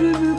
Yürüme